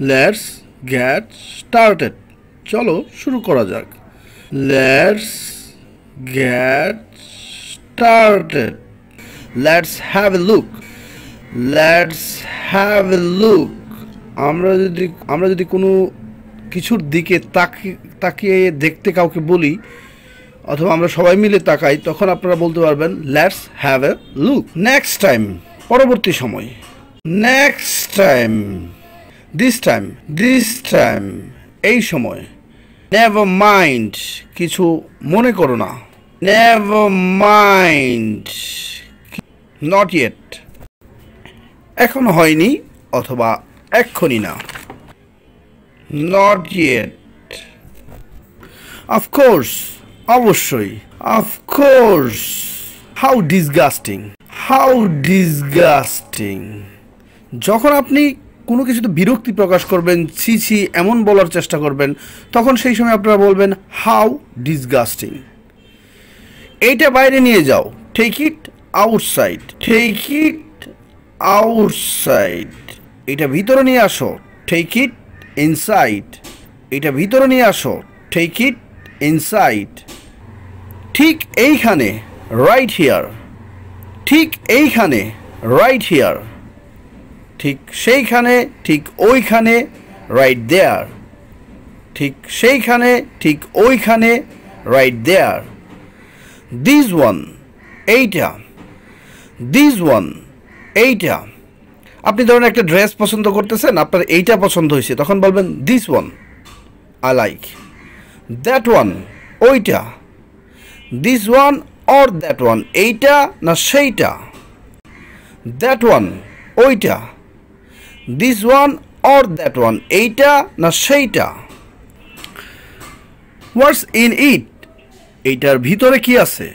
Let's get started চলো শুরু করা যাক। Let's get started let's have a look let's have a look আমরা যদি আমরা যদি কোনো কিছুর দিকে তাকিয়ে তাকিয়ে দেখতে কাউকে বলি, অথবা আমরা সবাই মিলে তাকাই, তখন আপনারা বলতে পারবেন let's have a look next time পরবর্তী সময়। Next time this time this time এই সময়। নেভার মাইন্ড কিছু মনে করো না। নেভার মাইন্ড নট ইয়েট এখন হয়নি, অথবা এক্ষুনি না। নট ইয়েট অফকোর্স অবশ্যই of course how disgusting how disgusting যখন আপনি কোনো কিছুতে বিরক্তি প্রকাশ করবেন, ছি ছি, এমন বলার চেষ্টা করবেন, তখন সেই সময় আপনারা বলবেন, হাউ ডিসগাস্টিং। এইটা বাইরে নিয়ে যাও। Take it outside take it outside এটা ভিতরে নিয়ে আসো। টেক ইট ইনসাইড এটা ভিতরে নিয়ে আসো। টেক ইট ইনসাইড ঠিক এইখানে রাইট হিয়ার ঠিক এইখানে রাইট হিয়ার ঠিক সেইখানে, ঠিক ওইখানে রাইট দেয়ার ঠিক সেইখানে, ঠিক ওইখানে রাইট দেয়ার দিস ওয়ান এইটা। দিস ওয়ান এইটা। আপনি ধরেন একটা ড্রেস পছন্দ করতেছেন, আপনার এইটা পছন্দ হয়েছে, তখন বলবেন this one I like that one ওইটা। This one or that one এইটা না সেইটা? দ্যাট ওয়ান ওইটা। This one or that one এইটা না সেইটা? হোয়াটস ইন ইট এইটার ভিতরে কি আছে?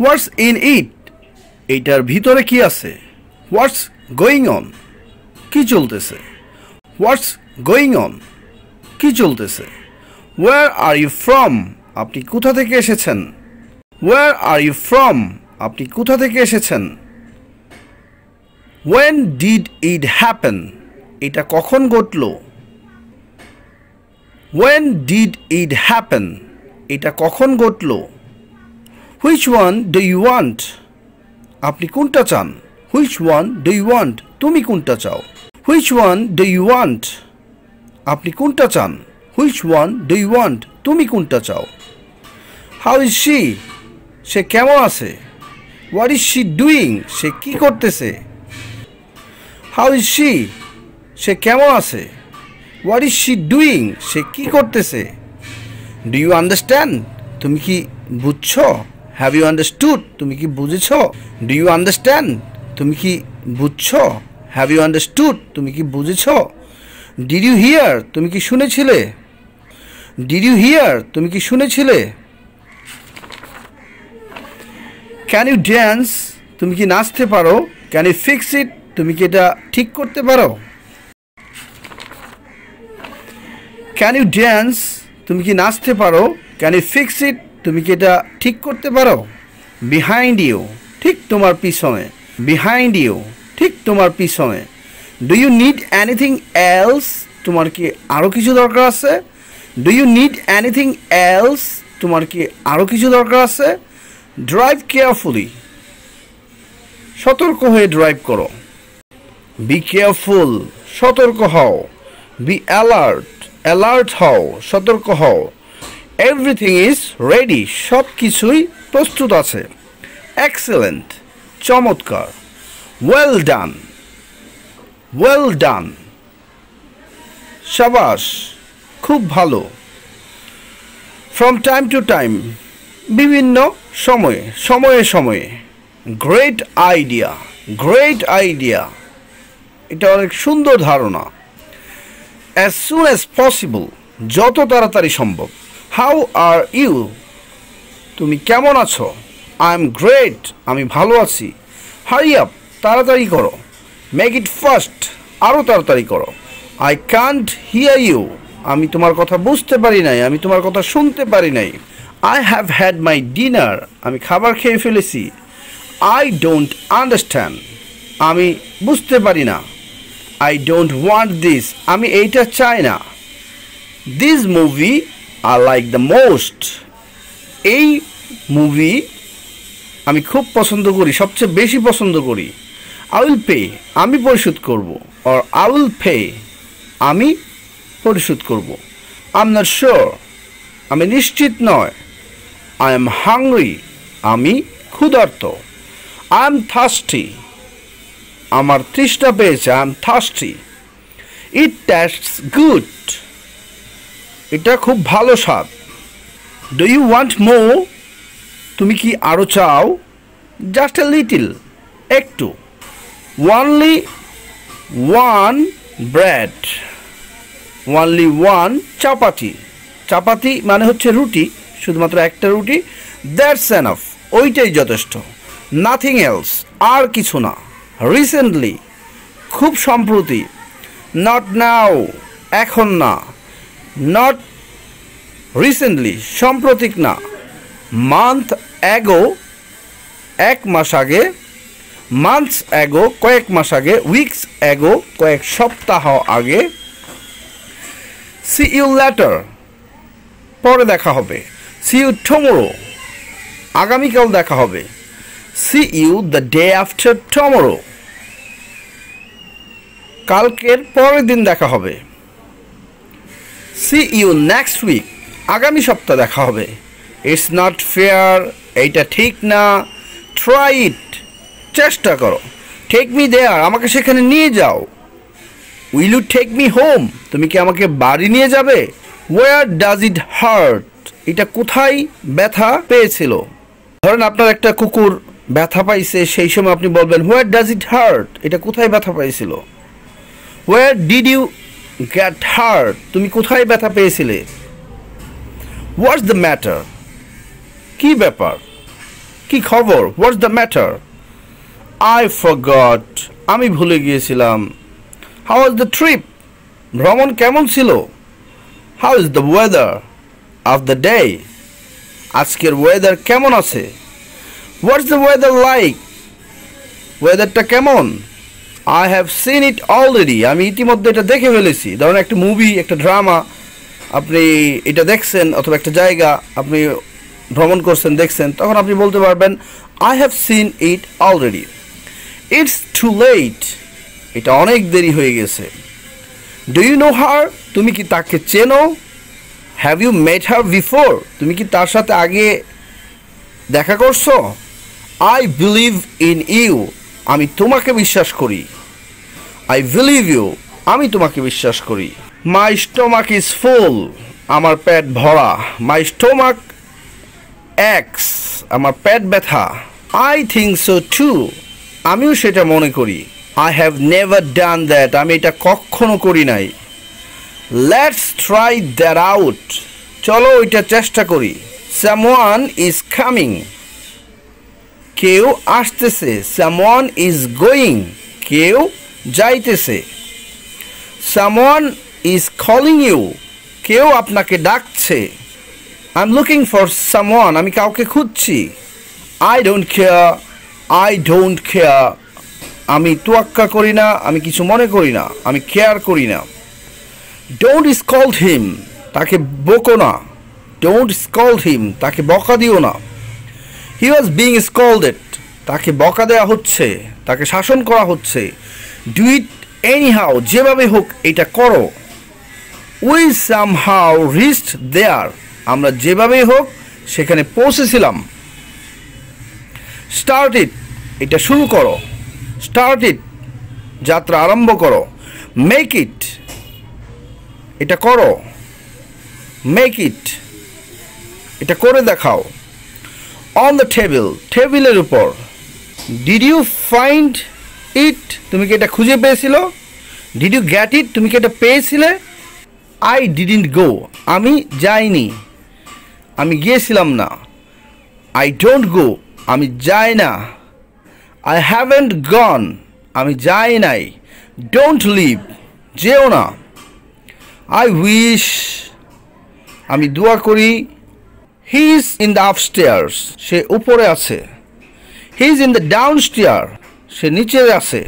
হোয়াটস ইন ইট এইটার ভিতরে কি আছে? হোয়াটস গোয়িং অন কি চলতেছে? হোয়াটস গোয়িং অন কি চলতেছে? ওয়ার আর ইউ ফ্রম আপনি কোথা থেকে এসেছেন? ওয়ার আর ইউ ফ্রম আপনি কোথা থেকে এসেছেন? ওয়েন ডিড ইট হ্যাপেন এটা কখন ঘটল? ওয়েন ডিড ইট হ্যাপেন এটা কখন ঘটল? Which one do you want আপনি কোনটা চান? Which one do you want তুমি কোনটা চাও? Which one do you want আপনি কোনটা চান? Which one do you want তুমি কোনটা চাও? হাউ ইজ শি সে কেমন আছে? হোয়াট ইজ শি ডুইং সে কি করতেছে? হাউ ইজ শি সে কেমন আছে? হোয়াট ইজ শি ডুইং সে কি করতেছে? ডু ইউ আন্ডারস্ট্যান্ড তুমি কি বুঝছ? হ্যাভ ইউ আন্ডারস্টুড তুমি কি বুঝেছ? ডু ইউ আন্ডারস্ট্যান্ড তুমি কি বুঝছ? হ্যাভ ইউ আন্ডারস্টুড তুমি কি বুঝেছ? ডিড ইউ হিয়ার তুমি কি শুনেছিলে? ডিড ইউ হিয়ার তুমি কি শুনেছিলে? ক্যান ইউ ড্যান্স তুমি কি নাচতে পারো? ক্যান ইউ ফিক্স ইট তুমি কি এটা ঠিক করতে পারো? ক্যান ইউ ড্যান্স তুমি কি নাচতে পারো? ক্যান ইউ ফিক্স ইট তুমি কি এটা ঠিক করতে পারো? বিহাইন্ড ইউ ঠিক তোমার পিছনে। বিহাইন্ড ইউ ঠিক তোমার পিছনে। Do you need anything else তোমার কি আরও কিছু দরকার আছে? Do you need anything else তোমার কি আরও কিছু দরকার আছে? ড্রাইভ কেয়ারফুলি সতর্ক হয়ে ড্রাইভ করো। বি কেয়ারফুল সতর্ক হও। বি অ্যালার্ট অ্যালার্ট হও, সতর্ক হও। এভরিথিং ইজ রেডি সব কিছুই প্রস্তুত আছে। এক্সেলেন্ট চমৎকার। ওয়েল ডান ওয়েল ডান সাবাস, খুব ভালো। ফ্রম টাইম টু টাইম বিভিন্ন সময়ে সময়ে সময়ে। গ্রেট আইডিয়া গ্রেট আইডিয়া এটা অনেক সুন্দর ধারণা। অ্যাজ সুন অ্যাজ পসিবল যত তাড়াতাড়ি সম্ভব। হাউ আর ইউ তুমি কেমন আছো? আই এম গ্রেট আমি ভালো আছি। হারি আপ তাড়াতাড়ি করো। মেক ইট ফার্স্ট আরও তাড়াতাড়ি করো। আই কান্ট হিয়ার ইউ আমি তোমার কথা বুঝতে পারি নাই, আমি তোমার কথা শুনতে পারি নাই। I have had my dinner আমি খাবার খেয়ে ফেলেছি। আই ডোন্ট আন্ডারস্ট্যান্ড আমি বুঝতে পারি না। আই ডোন্ট ওয়ান্ট দিস আমি এইটা চাই না। This movie are like the most এই মুভি আমি খুব পছন্দ করি, সবচেয়ে বেশি পছন্দ করি। আই উইল পে আমি পরিশোধ করব। অর আই উইল পে আমি পরিশোধ করব। আই এম নট শিওর আমি নিশ্চিত নয়। আই এম হাংরি আমি ক্ষুধার্ত। আই এম থার্স্টি আমার তৃষ্ণা পেয়েছে I am thirsty it tastes good এটা খুব ভালো স্বাদ। ডু ইউ ওয়ান্ট মো তুমি কি আরও চাও? জাস্ট এ লিটিল একটু। Only one bread only one chapati chapati মানে হচ্ছে রুটি, শুধুমাত্র একটা রুটি। দ্যাটস এনাফ ওইটাই যথেষ্ট। নাথিং এলস আর কিছু না। রিসেন্টলি খুব সম্প্রতি নট নাও এখন না নট রিসেন্টলি সাম্প্রতিক না মান্থ অ্যাগো এক মাস আগে মান্থস অ্যাগো কয়েক মাস আগে উইকস অ্যাগো কয়েক সপ্তাহ আগে সি ইউ ল্যাটার পরে দেখা হবে সি ইউ টমোরো আগামীকাল দেখা হবে। See you the day after tomorrow কালকের পরের দিন দেখা হবে। সি ইউ নেক্সট উইক আগামী সপ্তাহ দেখা হবে। ইটস নট ফেয়ার এইটা ঠিক না। ট্রাই ইট চেষ্টা করো। টেক মি দেয়ার আমাকে সেখানে নিয়ে যাও। Will you take me home তুমি কি আমাকে বাড়ি নিয়ে যাবে? ওয়ার ডাজ ইট হার্ট এটা কোথায় ব্যথা পেয়েছিল? ধরেন আপনার একটা কুকুর ব্যথা পাইছে, সেই সময় আপনি বলবেন হোয়ার ডাজ ইট হার্ট এটা কোথায় ব্যথা পাইছিল? Where did you get hurt তুমি কোথায় ব্যথা পেয়েছিলে? হোয়াটস দ্য ম্যাটার কি ব্যাপার? কি খবর? What's the matter I forgot আমি ভুলে গিয়েছিলাম। হাউ ওয়াজ দ্য ট্রিপ ভ্রমণ কেমন ছিল? How is the weather of the day আজকের ওয়েদার কেমন আছে? হোয়াটস দ্য ওয়েদার লাইক ওয়েদারটা কেমন? I have seen it already আমি ইতিমধ্যে এটা দেখে ফেলেছি। ধরুন একটা মুভি একটা ড্রামা আপনি এটা দেখছেন অথবা একটা জায়গা, আপনি ভ্রমণ করছেন, দেখছেন, তখন আপনি বলতে পারবেন I have seen it already it's too late এটা অনেক দেরি হয়ে গেছে। ডু ইউ নো হার তুমি কি তাকে চেনো? Have you met her before তুমি কি তার সাথে আগে দেখা করছ? আই বিলিভ ইন ইউ আমি তোমাকে বিশ্বাস করি। আই বিলিভ ইউ আমি তোমাকে বিশ্বাস করি। মাই স্টোমাক ইজ ফুল আমার পেট ভরা। মাই স্টোমাক এক্স আমার পেট ব্যথা। আই থিঙ্ক সো টু আমিও সেটা মনে করি। I have never done that আমি এটা কখনো করি নাই। লেটস ট্রাই দ্যাট আউট চলো ওইটা চেষ্টা করি। সামওয়ান ইজ কামিং কেউ আসতেছে, সামওয়ান ইজ গোয়িং কেউ যাইতেছে। সামওয়ান ইজ কলিং ইউ কেউ আপনাকে ডাকছে। I am looking for someone আমি কাউকে খুঁজছি। I don't care I don't care আমি তোয়াক্কা করি না, আমি কিছু মনে করি না, আমি কেয়ার করি না। ডোন্ট স্কল্ড হিম তাকে বকো না। ডোন্ট স্কল্ড হিম তাকে বকা দিও না। হি ওয়াজ বিং স্কল্ডেড তাকে বকা দেওয়া হচ্ছে, তাকে শাসন করা হচ্ছে। ডু ইট এনি হাউ যেভাবে হোক এটা করো। We somehow reached there আমরা যেভাবেই হোক সেখানে পৌঁছেছিলাম। স্টার্ট ইট এটা শুরু করো। স্টার্ট ইট যাত্রা আরম্ভ করো। মেক ইট এটা করো। মেক ইট এটা করে দেখাও। অন দ্য টেবিল টেবিলের উপর ডিড ইউ ফাইন্ড ইট তুমি কি এটা খুঁজে পেয়েছিল? ডিড ইউ গ্যাট ইট তুমি কি এটা পেয়েছিলে? আই ডিডন্ট গো আমি যাইনি। আমি গিয়েছিলাম না। আই ডোন্ট গো আমি যাই না। আই হ্যাভেন্ট গন আমি যাই নাই। ডোন্ট লিভ যেও না। আই উইশ আমি দোয়া করি। He is in the upstairs সে উপরে আছে। He is in the down stair সে নিচে আছে।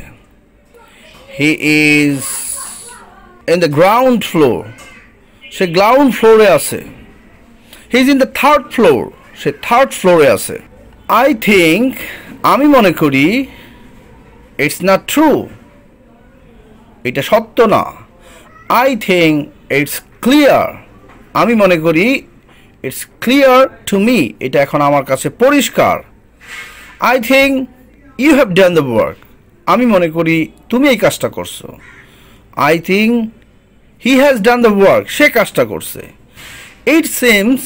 He is in the ground floor say ground ফ্লোরে আছে। He is in the third floor say third ফ্লোরে আছে। আই থিঙ্ক আমি মনে করি ইটস নট ট্রু এটা সত্য না। আই থিঙ্ক ইটস ক্লিয়ার আমি মনে করি ইটস ক্লিয়ার টু মি এটা এখন আমার কাছে পরিষ্কার। I think you have done the work আমি মনে করি তুমি এই কাজটা করছ। I think he has done the work সে কাজটা করছে। ইট সিমস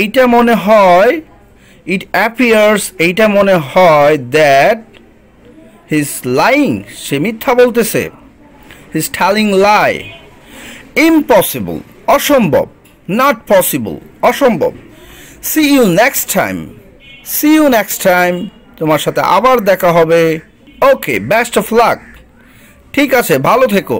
এইটা মনে হয় ইট অ্যাপিয়ার্স এইটা মনে হয় দ্যাট হিজ লাইং সে মিথ্যা বলতেছে। হিজ টেলিং লাই ইম্পসিবল অসম্ভব। নট পসিবল অসম্ভব. See you next time see you next time তোমার সাথে আবার দেখা হবে। ওকে বেস্ট অফ লাক ঠিক আছে, ভালো থেকো।